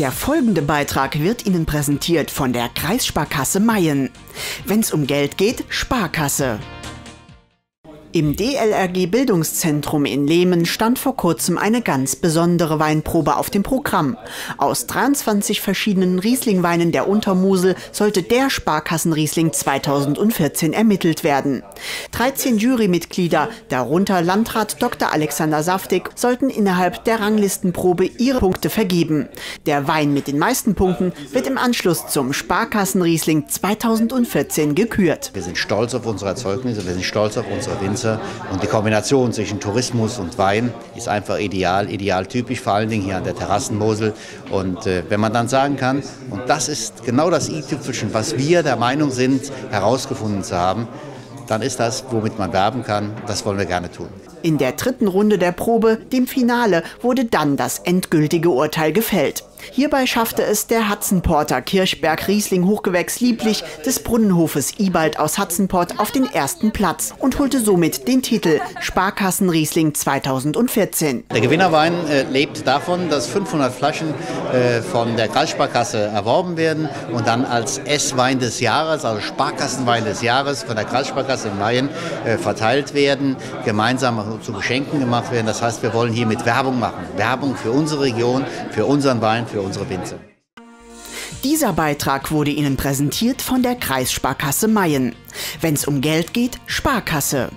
Der folgende Beitrag wird Ihnen präsentiert von der Kreissparkasse Mayen. Wenn es um Geld geht, Sparkasse. Im DLRG Bildungszentrum in Lehmen stand vor kurzem eine ganz besondere Weinprobe auf dem Programm. Aus 23 verschiedenen Rieslingweinen der Untermosel sollte der Sparkassenriesling 2014 ermittelt werden. 13 Jurymitglieder, darunter Landrat Dr. Alexander Saftig, sollten innerhalb der Ranglistenprobe ihre Punkte vergeben. Der Wein mit den meisten Punkten wird im Anschluss zum Sparkassenriesling 2014 gekürt. Wir sind stolz auf unsere Erzeugnisse, wir sind stolz auf unsere Winzer. Ganze. Und die Kombination zwischen Tourismus und Wein ist einfach ideal, idealtypisch, vor allen Dingen hier an der Terrassenmosel. Und äh, wenn man dann sagen kann, und das ist genau das i-Tüpfelchen, was wir der Meinung sind, herausgefunden zu haben, dann ist das, womit man werben kann. Das wollen wir gerne tun. In der dritten Runde der Probe, dem Finale, wurde dann das endgültige Urteil gefällt. Hierbei schaffte es der Hatzenporter Kirchberg Riesling Hochgewächs Lieblich des Brunnenhofes Ibald aus Hatzenport auf den ersten Platz und holte somit den Titel Sparkassen Riesling 2014. Der Gewinnerwein äh, lebt davon, dass 500 Flaschen äh, von der Kreissparkasse erworben werden und dann als S-Wein des Jahres, also Sparkassenwein des Jahres von der Kreissparkasse in Mayen äh, verteilt werden, gemeinsam zu Geschenken gemacht werden. Das heißt, wir wollen hier mit Werbung machen. Werbung für unsere Region, für unseren Wein, für unsere Winzer. Dieser Beitrag wurde Ihnen präsentiert von der Kreissparkasse Mayen. Wenn es um Geld geht, Sparkasse.